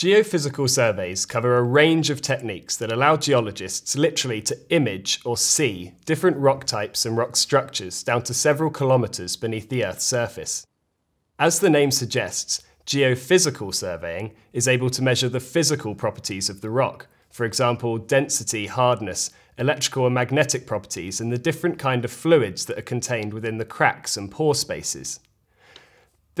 Geophysical surveys cover a range of techniques that allow geologists literally to image or see different rock types and rock structures down to several kilometres beneath the Earth's surface. As the name suggests, geophysical surveying is able to measure the physical properties of the rock, for example, density, hardness, electrical and magnetic properties, and the different kind of fluids that are contained within the cracks and pore spaces.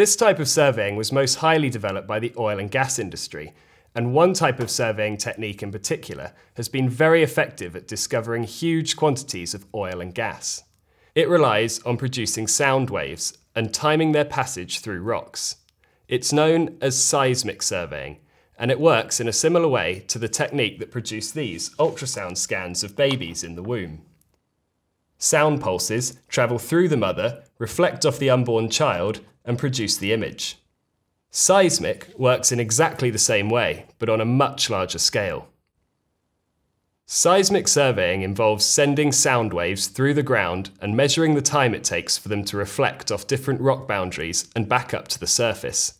This type of surveying was most highly developed by the oil and gas industry, and one type of surveying technique in particular has been very effective at discovering huge quantities of oil and gas. It relies on producing sound waves and timing their passage through rocks. It's known as seismic surveying, and it works in a similar way to the technique that produced these ultrasound scans of babies in the womb. Sound pulses travel through the mother, reflect off the unborn child, and produce the image. Seismic works in exactly the same way, but on a much larger scale. Seismic surveying involves sending sound waves through the ground and measuring the time it takes for them to reflect off different rock boundaries and back up to the surface.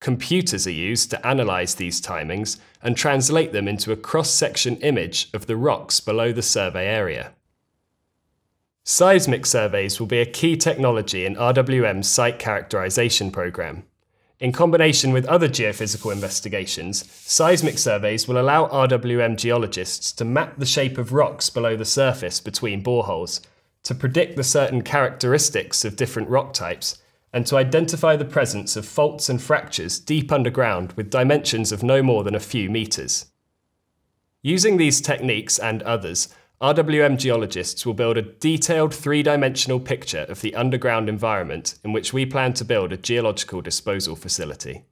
Computers are used to analyse these timings and translate them into a cross-section image of the rocks below the survey area. Seismic surveys will be a key technology in RWM's site characterization program. In combination with other geophysical investigations, seismic surveys will allow RWM geologists to map the shape of rocks below the surface between boreholes, to predict the certain characteristics of different rock types, and to identify the presence of faults and fractures deep underground with dimensions of no more than a few metres. Using these techniques and others, RWM geologists will build a detailed three-dimensional picture of the underground environment in which we plan to build a geological disposal facility.